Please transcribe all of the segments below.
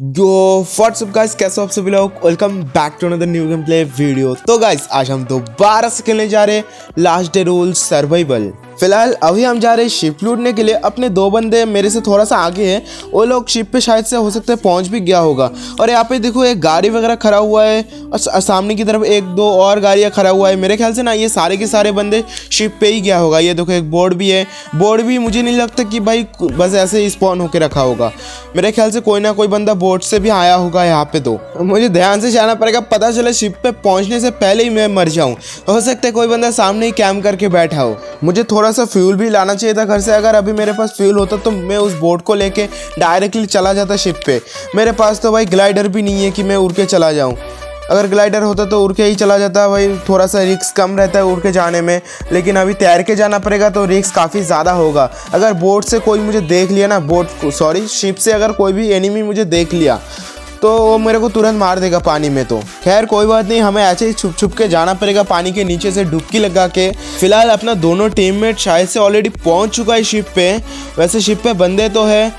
यो WhatsApp guys कैसे आप सभी लोग? Welcome back to another new game play video तो गाइस आज हम दोबारा से खेलने जा रहे हैं लास्ट डे रूल सर्वाइवल फ़िलहाल अभी हम जा रहे हैं शिप लूटने के लिए। अपने दो बंदे मेरे से थोड़ा सा आगे हैं। वो लोग शिप पे शायद से हो सकता है पहुँच भी गया होगा। और यहाँ पे देखो एक गाड़ी वगैरह खड़ा हुआ है। और सामने की तरफ़ एक दो और गाड़ियाँ खड़ा हुआ है। मेरे ख्याल से ना ये सारे के सारे बंदे शिप पे ही गया होगा। ये देखो एक बोर्ड भी है। बोर्ड भी मुझे नहीं लगता कि भाई बस ऐसे ही स्पॉन होकर रखा होगा। मेरे ख्याल से कोई ना कोई बंदा बोर्ड से भी आया होगा यहाँ पे तो। मुझे ध्यान से जाना पड़ेगा। पता चले शिप पे पहुँचने से पहले ही मैं मर जाऊँ। हो सकता है कोई बंदा सामने ही कैम करके बैठा हो। मुझे थोड़ा सा फ्यूल भी लाना चाहिए था घर से। अगर अभी मेरे पास फ्यूल होता तो मैं उस बोट को लेके डायरेक्टली चला जाता शिप पे। मेरे पास तो भाई ग्लाइडर भी नहीं है कि मैं उड़ के चला जाऊँ। अगर ग्लाइडर होता तो उड़ के ही चला जाता भाई। थोड़ा सा रिस्क कम रहता है उड़ के जाने में। लेकिन अभी तैर के जाना पड़ेगा तो रिस्क काफ़ी ज़्यादा होगा। अगर बोट से कोई मुझे देख लिया ना बोट सॉरी शिप से अगर कोई भी एनिमी मुझे देख लिया तो वो मेरे को तुरंत मार देगा पानी में तो। खैर, कोई बात नहीं, हमें ऐसे ही छुप छुप के जाना पड़ेगा पानी के नीचे से डुबकी लगा के। फ़िलहाल अपना दोनों टीममेट शायद से ऑलरेडी पहुँच चुका है शिप पे। वैसे शिप पे बंदे तो है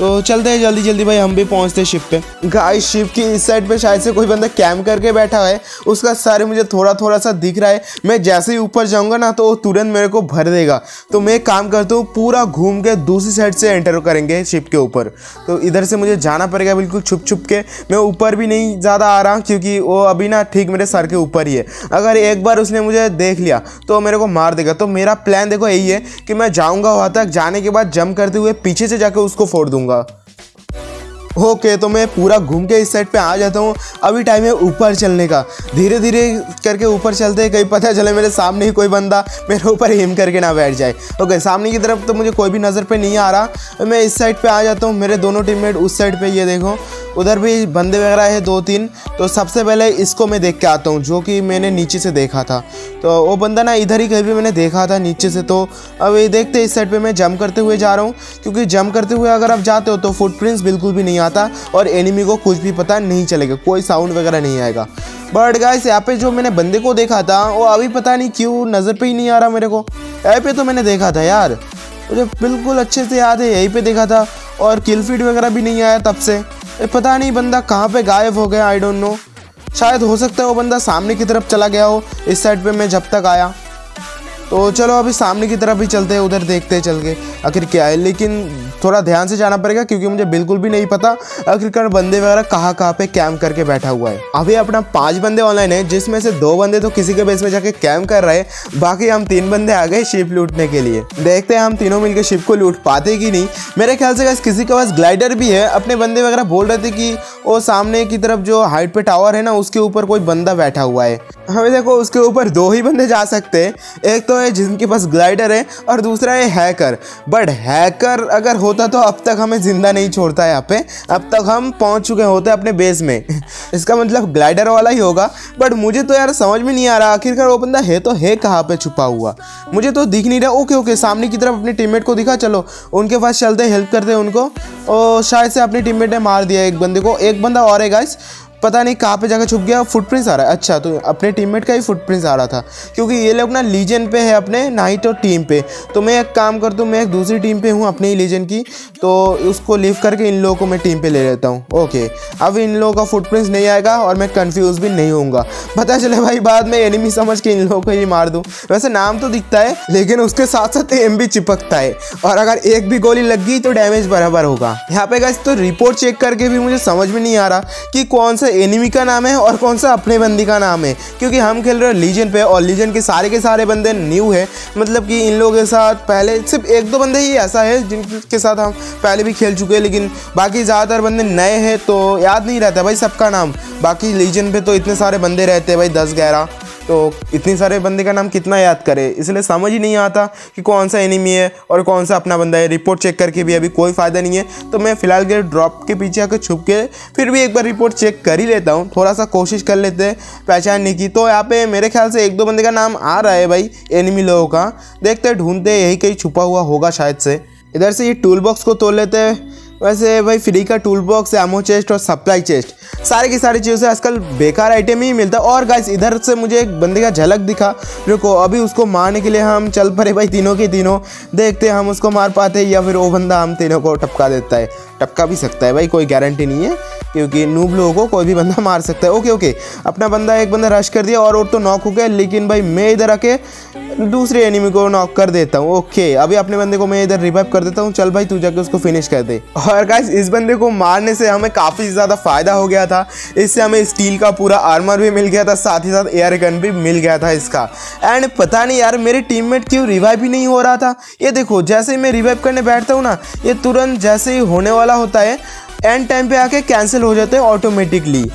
तो चलते हैं जल्दी जल्दी भाई, हम भी पहुँचते हैं शिप पे। गाइस शिप की इस साइड पे शायद से कोई बंदा कैम करके बैठा है। उसका सारे मुझे थोड़ा थोड़ा सा दिख रहा है। मैं जैसे ही ऊपर जाऊँगा ना तो वो तुरंत मेरे को भर देगा। तो मैं एक काम करता हूँ, पूरा घूम के दूसरी साइड से एंटर करेंगे शिप के ऊपर। तो इधर से मुझे जाना पड़ेगा बिल्कुल छुप छुप के। मैं ऊपर भी नहीं ज़्यादा आ रहा क्योंकि वो अभी ना ठीक मेरे सर के ऊपर ही है। अगर एक बार उसने मुझे देख लिया तो मेरे को मार देगा। तो मेरा प्लान देखो यही है कि मैं जाऊँगा वहाँ तक, जाने के बाद जंप करते हुए पीछे से जाके उसको फोड़ दूँगा। da ओके तो मैं पूरा घूम के इस साइड पे आ जाता हूँ। अभी टाइम है ऊपर चलने का। धीरे धीरे करके ऊपर चलते कहीं पता चले मेरे सामने ही कोई बंदा मेरे ऊपर हिम करके ना बैठ जाए। ओके, सामने की तरफ़ तो मुझे कोई भी नज़र पे नहीं आ रहा। मैं इस साइड पे आ जाता हूँ, मेरे दोनों टीममेट उस साइड पे, ये देखो। उधर भी बंदे वगैरह है दो तीन तो सबसे पहले इसको मैं देख के आता हूँ, जो कि मैंने नीचे से देखा था। तो वो बंदा ना इधर ही कहीं भी मैंने देखा था नीचे से तो अब ये देखते इस साइड पर मैं जंप करते हुए जा रहा हूँ। क्योंकि जंप करते हुए अगर आप जाते हो तो फुटप्रिंट्स बिल्कुल भी नहीं आता और एनिमी को कुछ भी पता नहीं चलेगा, कोई साउंड वगैरह नहीं आएगा। बट गाइस यहाँ पे जो मैंने बंदे को देखा था, वो अभी पता नहीं क्यों नज़र पे ही नहीं आ रहा मेरे को। यहाँ पे तो मैंने देखा था यार। मुझे बिल्कुल अच्छे से याद है, यहीं पे देखा था। और किल फ़ीड वगैरह भी नहीं आया तब से। पता नहीं बंदा कहाँ पे गायब हो गया आई डोंट नो शायद हो सकता है वो बंदा सामने की तरफ़ चला गया हो, इस साइड पे मैं जब तक आया। तो चलो अभी सामने की तरफ़ ही चलते हैं, उधर देखते हैं चल के आखिर क्या है। लेकिन थोड़ा ध्यान से जाना पड़ेगा, क्योंकि मुझे बिल्कुल भी नहीं पता आखिरकार बंदे वगैरह कहाँ कहाँ पे कैंप करके बैठा हुआ है। अभी अपना पाँच बंदे ऑनलाइन है, जिसमें से दो बंदे तो किसी के बेस में जाके कैंप कर रहे हैं, बाकी हम तीन बंदे आ गए शिप लूटने के लिए। देखते हैं हम तीनों मिलकर शिप को लूट पाते कि नहीं। मेरे ख्याल से किसी के पास ग्लाइडर भी है, अपने बंदे वगैरह बोल रहे थे कि वो सामने की तरफ़ जो हाइट पे टावर है ना, उसके ऊपर कोई बंदा बैठा हुआ है। हमें देखो, उसके ऊपर दो ही बंदे जा सकते हैं। एक तो है, जिनके पास ग्लाइडर है और दूसरा है हैकर। बट हैकर अगर होता तो अब तक हमें ज़िंदा नहीं छोड़ता यहाँ पे। अब तक हम पहुँच चुके होते अपने बेस में। इसका मतलब ग्लाइडर वाला ही होगा। बट मुझे तो यार समझ में नहीं आ रहा, आखिरकार वो बंदा है तो है कहाँ पर छुपा हुआ? मुझे तो दिख नहीं रहा। ओके ओके, सामने की तरफ़ अपने टीममेट को दिखा, चलो, उनके पास चलते हेल्प करते उनको। और शायद से अपने टीममेट ने मार दिया एक बंदे को। एक बंदा और है गाइस पता नहीं कहाँ पे जाकर छुप गया फुटप्रिंट्स आ रहा है। अच्छा तो अपने टीममेट का ही फुटप्रिंट्स आ रहा था, क्योंकि ये लोग ना लीजन पे है अपने नाइट और टीम पे। तो मैं एक काम करता हूँ मैं एक दूसरी टीम पे हूँ अपने ही लीजन की तो उसको लीव करके इन लोगों को मैं टीम पे ले लेता हूँ। ओके अब इन लोगों का फुटप्रिंट्स नहीं आएगा और मैं कन्फ्यूज़ भी नहीं होऊँगा। पता चले भाई, बाद में एनिमी समझ के इन लोगों को ही मार दूँ। वैसे नाम तो दिखता है, लेकिन उसके साथ साथ एम भी चिपकता है। और अगर एक भी गोली लग गई तो डैमेज बराबर होगा। यहाँ पे गए तो रिपोर्ट चेक करके भी मुझे समझ में नहीं आ रहा कि कौन सा एनिमी का नाम है और कौन सा अपने बंदी का नाम है? क्योंकि हम खेल रहे हैं लीजन पे और लीजन के सारे के सारे बंदे न्यू है। मतलब कि इन लोगों के साथ पहले सिर्फ़ एक दो बंदे ही ऐसा है जिनके साथ हम पहले भी खेल चुके हैं, लेकिन बाकी ज़्यादातर बंदे नए हैं तो याद नहीं रहता भाई सबका नाम। बाकी लीजन पे तो इतने सारे बंदे रहते हैं भाई, दस, ग्यारह। तो इतने सारे बंदे का नाम कितना याद करे? इसलिए समझ ही नहीं आता कि कौन सा एनिमी है और कौन सा अपना बंदा है। रिपोर्ट चेक करके भी अभी कोई फ़ायदा नहीं है। तो मैं फ़िलहाल के ड्रॉप के पीछे आकर छुप के फिर भी एक बार रिपोर्ट चेक कर ही लेता हूँ। थोड़ा सा कोशिश कर लेते हैं पहचानने की। तो यहाँ पे मेरे ख्याल से एक दो बंदे का नाम आ रहा है भाई एनिमी लोगों का। देखते ढूंढते यही कहीं छुपा हुआ होगा शायद से। इधर से ये टूल बॉक्स को तोड़ लेते हैं। वैसे भाई फ्री का टूल बॉक्स एमो चेस्ट और सप्लाई चेस्ट सारे की सारी चीज़ें आजकल बेकार आइटम ही मिलता है। और गाइस इधर से मुझे एक बंदे का झलक दिखा। रुको, अभी उसको मारने के लिए हम चल पड़े भाई तीनों के तीनों। देखते हैं हम उसको मार पाते या फिर वो बंदा हम तीनों को टपका देता है। टपका भी सकता है भाई, कोई गारंटी नहीं है, क्योंकि नूब लोगों को कोई भी बंदा मार सकता है। ओके ओके अपना बंदा एक बंदा रश कर दिया और और तो नॉक हो गया, लेकिन भाई मैं इधर आके दूसरे एनिमी को नॉक कर देता हूँ। ओके अभी अपने बंदे को मैं इधर रिवाइव कर देता हूँ। चल भाई, तू जाके उसको फिनिश कर दे। और गाइस इस बंदे को मारने से हमें काफ़ी ज़्यादा फ़ायदा हो गया था। इससे हमें स्टील का पूरा आर्मर भी मिल गया था, साथ ही साथ एयर गन भी मिल गया था इसका। एंड पता नहीं यार, मेरे टीममेट क्यों रिवाइव ही नहीं हो रहा था? ये देखो, जैसे ही मैं रिवाइव करने बैठता हूँ ना, ये तुरंत जैसे ही होने वाला होता है एंड टाइम पे आके कैंसिल हो जाते हैं ऑटोमेटिकली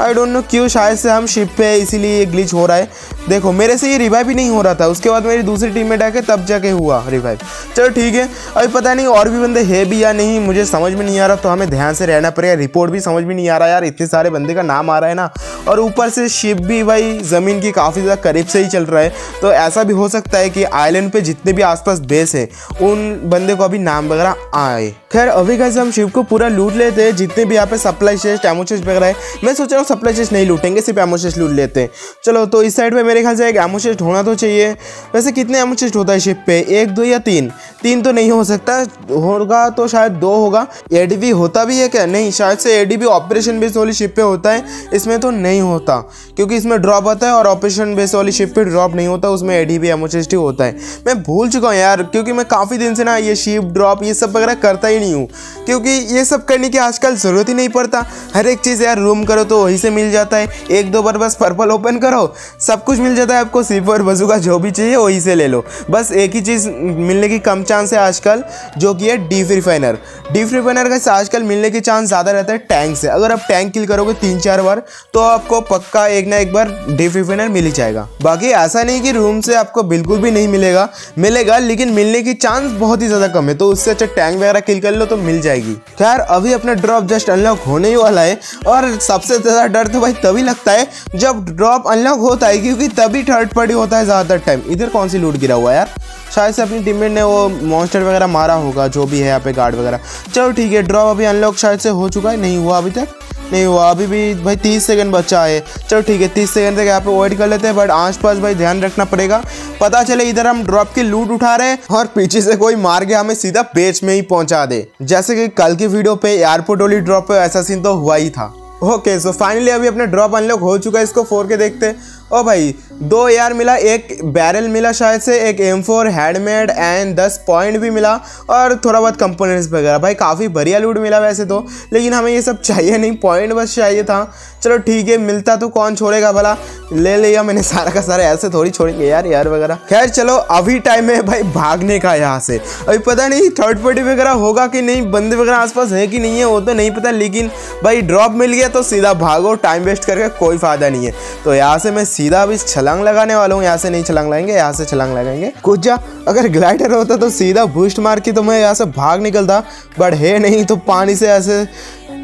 आई डोंट नो क्यों, शायद से हम शिप पे इसीलिए ये ग्लिच हो रहा है। देखो, मेरे से ये रिवाइव ही नहीं हो रहा था। उसके बाद मेरी दूसरी टीम में आके तब जाके हुआ रिवाइव चलो ठीक है, अभी पता नहीं और भी बंदे है भी या नहीं, मुझे समझ में नहीं आ रहा तो हमें ध्यान से रहना पड़ेगा। रिपोर्ट भी समझ में नहीं आ रहा यार, इतने सारे बंदे का नाम आ रहा है ना। और ऊपर से शिप भी भाई, ज़मीन की काफ़ी ज़्यादा करीब से ही चल रहा है। तो ऐसा भी हो सकता है कि आइलैंड पे जितने भी आसपास बेस है, उन बंदे को अभी नाम वगैरह आए। खैर, अभी कैसे हम शिप को पूरा लूट लेते हैं। जितने भी यहाँ पे सप्लाई चेस्ट एमो चेस्ट वगैरह है, मैं सोच रहा हूँ सप्लाई चेस्ट नहीं लूटेंगे, सिर्फ़ एमो चेस्ट लूट लेते हैं। चलो तो इस साइड पे मेरे ख्याल से एक एमो चेस्ट होना तो चाहिए। वैसे कितने एमो चेस्ट होता है शिप पे? एक, दो या तीन? तीन तो नहीं हो सकता। होगा तो शायद दो होगा। एडीवी होता भी है क्या? नहीं, शायद से एडीवी ऑपरेशन बेस वाली शिप पे होता है। इसमें तो नहीं होता। क्योंकि इसमें ड्रॉप आता है और ऑपरेशन बेस वाली शिप पे ड्रॉप नहीं होता, उसमें एडीवी एमो चेस्ट ही होता है। मैं भूल चुका हूँ यार, क्योंकि मैं काफ़ी दिन से ना ये शिप ड्रॉप ये सब वगैरह करता ही नहीं हूँ। क्योंकि ये सब करने की आजकल ज़रूरत ही नहीं पड़ता। हर एक चीज़ यार रूम करो तो वहीं से मिल जाता है। एक, दो बार बस पर्पल ओपन करो, सब कुछ मिल जाता है आपको सिर्फ़ और बजू का जो भी चाहिए, वहीं से ले लो। बस एक ही चीज़ मिलने की कम चांस है आजकल, जो कि है डीप रिफाइनर डीप रिफाइनर का आजकल मिलने की चांस ज़्यादा रहता है टैंक से। अगर आप टैंक किल करोगे तीन चार बार तो आपको पक्का एक ना एक बार डीप रिफाइनर मिल ही जाएगा। बाकी ऐसा नहीं कि रूम से आपको बिल्कुल भी नहीं मिलेगा। मिलेगा, लेकिन मिलने की चांस बहुत ही ज़्यादा कम है तो उससे अच्छा टैंक वगैरह किल कर लो तो मिल जाएगी। खैर, अभी अपना ड्रॉप जस्ट अनलॉक होने ही वाला है, और सबसे ज़्यादा डर तो भाई तभी लगता है जब ड्रॉप अनलॉक होता है, क्योंकि तभी थर्ड पार्टी होता है ज़्यादातर टाइम इधर कौन सी लूट गिरा हुआ है यार? शायद से अपनी टीममेट ने वो मॉन्स्टर वगैरह मारा होगा, जो भी है यहाँ पे गार्ड वगैरह। चलो ठीक है ड्रॉप अभी अनलॉक शायद से हो चुका है। नहीं हुआ अभी तक। नहीं हुआ, अभी भी भाई तीस सेकंड बचा है। चलो ठीक है, तीस सेकंड तक यहाँ पे वेट कर लेते हैं बट आस पास भाई ध्यान रखना पड़ेगा। पता चले इधर हम ड्रॉप की लूट उठा रहे हैं और पीछे से कोई मार के हमें सीधा बेच में ही पहुँचा दे। जैसे कि कल की वीडियो पे एयरपोर्ट वाली ड्रॉप पे ऐसा सीन तो हुआ ही था। ओके सो फाइनली अभी अपना ड्रॉप अनलॉक हो चुका है, इसको फोर के देखते ओ भाई, दो यार मिला, एक बैरल मिला शायद से, एक एम फोर हैंडमेड एंड दस पॉइंट भी मिला और थोड़ा बहुत कंपोनेंट्स वगैरह। भाई, काफ़ी बढ़िया लूट मिला वैसे तो लेकिन हमें ये सब चाहिए नहीं पॉइंट बस चाहिए था। चलो ठीक है, मिलता तो कौन छोड़ेगा भला? ले लिया मैंने सारा का सारा, ऐसे थोड़ी छोड़ेंगे यार यार वगैरह। खैर चलो, अभी टाइम है भाई भागने का यहाँ से। अभी पता नहीं थर्ड पार्टी वगैरह होगा कि नहीं, बंदे वगैरह आसपास है कि नहीं है, वो तो नहीं पता, लेकिन भाई ड्रॉप मिल गया तो सीधा भागो टाइम वेस्ट करके कोई फ़ायदा नहीं है। तो यहाँ से मैं सीधा अभी छलांग लगाने वाला हूँ यहाँ से नहीं छलांग लगाएँगे यहाँ से छलांग लगाएँगे। कुछ जा, अगर ग्लाइडर होता तो सीधा बूस्ट मार के तो मैं यहाँ से भाग निकलता बट है नहीं तो पानी से ऐसे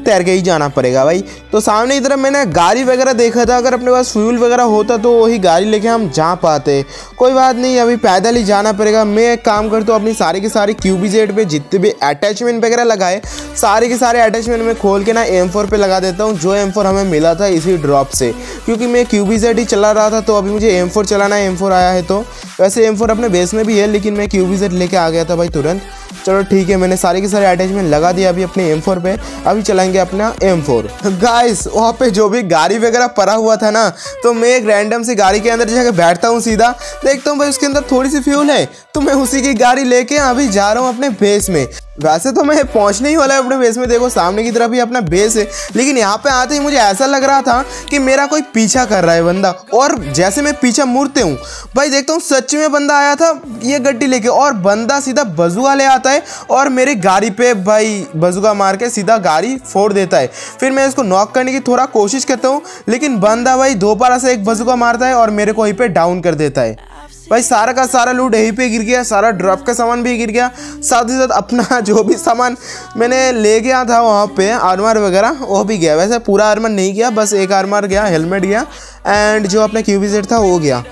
तैर के ही जाना पड़ेगा भाई। तो सामने की तरफ़ मैंने गाड़ी वगैरह देखा था, अगर अपने पास फ्यूल वगैरह होता तो वही गाड़ी लेके हम जा पाते। कोई बात नहीं, अभी पैदल ही जाना पड़ेगा। मैं एक काम करता हूँ, अपनी सारी की सारी क्यूबीजेड पे जितने भी अटैचमेंट वगैरह लगाए, सारे के सारे अटैचमेंट में खोल के ना एम फोर लगा देता हूँ। जो एम हमें मिला था इसी ड्रॉप से। क्योंकि मैं क्यूबीजेड ही चला रहा था तो अभी मुझे एम चलाना एम फोर आया है तो। वैसे एम अपने बेस में भी है, लेकिन मैं क्यूबीजेड लेके आ गया था भाई तुरंत। चलो ठीक है, मैंने सारे के सारे अटैचमेंट लगा दिया अभी अपने एम फोर पे। अभी चलाएँगे अपना एम फोर गाइस वहाँ पे जो भी गाड़ी वगैरह पड़ा हुआ था ना तो मैं एक रैंडम सी गाड़ी के अंदर जाकर बैठता हूँ सीधा। देखता हूँ भाई, उसके अंदर थोड़ी सी फ्यूल है तो मैं उसी की गाड़ी लेके अभी जा रहा हूँ अपने बेस में। वैसे तो मैं पहुँचने ही वाला है अपने बेस में, देखो सामने की तरफ़ ही अपना बेस है। लेकिन यहाँ पे आते ही मुझे ऐसा लग रहा था कि मेरा कोई पीछा कर रहा है बंदा। और जैसे मैं पीछा मुड़ते हूँ, भाई देखता हूँ सच में बंदा आया था ये गड्डी लेके, और बंदा सीधा बजुआ ले आता है और मेरी गाड़ी पे भाई बजुआ मार के सीधा गाड़ी फोड़ देता है। फिर मैं इसको नॉक करने की थोड़ा कोशिश करता हूँ, लेकिन बंदा भाई दोबारा से एक बजुआ मारता है और मेरे को वहीं पर डाउन कर देता है। भाई, सारा का सारा लूट यहीं पे गिर गया, सारा ड्रॉप का सामान भी गिर गया। साथ ही साथ अपना जो भी सामान मैंने ले गया था वहाँ पे आर्मर वगैरह, वो भी गया। वैसे पूरा आर्मर नहीं गया, बस एक आर्मर गया हेलमेट गया एंड जो अपना क्यूबी सेट था, वो गया।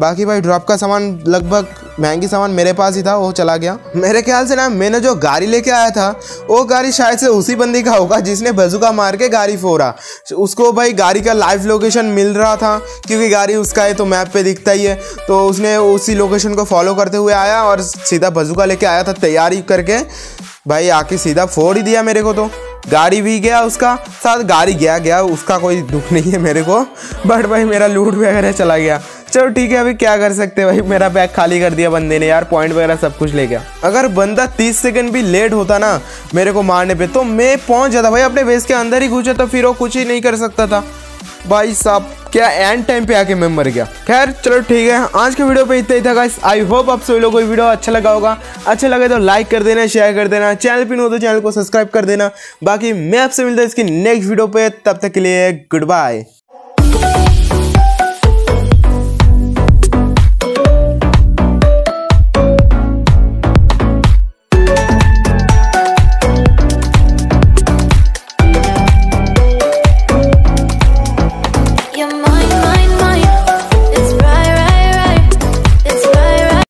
बाकी भाई ड्रॉप का सामान लगभग महँगी सामान मेरे पास ही था, वो चला गया। मेरे ख्याल से ना, मैंने जो गाड़ी लेके आया था, वो गाड़ी शायद से उसी बंदी का होगा जिसने बजुका मार के गाड़ी फोड़ा। उसको भाई गाड़ी का लाइव लोकेशन मिल रहा था, क्योंकि गाड़ी उसका है तो मैप पे दिखता ही है। तो उसने उसी लोकेशन को फॉलो करते हुए आया और सीधा बजुका लेके आया था तैयारी करके। भाई आके सीधा फोड़ ही दिया मेरे को तो। गाड़ी भी गया उसका, साथ गाड़ी गया गया, उसका कोई दुख नहीं है मेरे को। बट भाई मेरा लूट वगैरह चला गया। चलो ठीक है, अभी क्या कर सकते हैं भाई? मेरा बैग खाली कर दिया बंदे ने यार पॉइंट वगैरह सब कुछ ले गया अगर बंदा 30 सेकंड भी लेट होता ना, मेरे को मारने पे तो मैं पहुँच जाता भाई, अपने बेस के अंदर ही घुसे तो फिर वो कुछ ही नहीं कर सकता था। भाई साहब, क्या एंड टाइम पे आके मैं मर गया? खैर, चलो ठीक है, आज के वीडियो पे इतना ही था गाइस आई होप आप सभी लोगों को वीडियो अच्छा लगा होगा। अच्छा लगे तो लाइक कर देना शेयर कर देना चैनल पे हो तो चैनल को सब्सक्राइब कर देना। बाकी मैं आपसे मिलता हूँ इसकी नेक्स्ट वीडियो पे, तब तक के लिए गुड बाय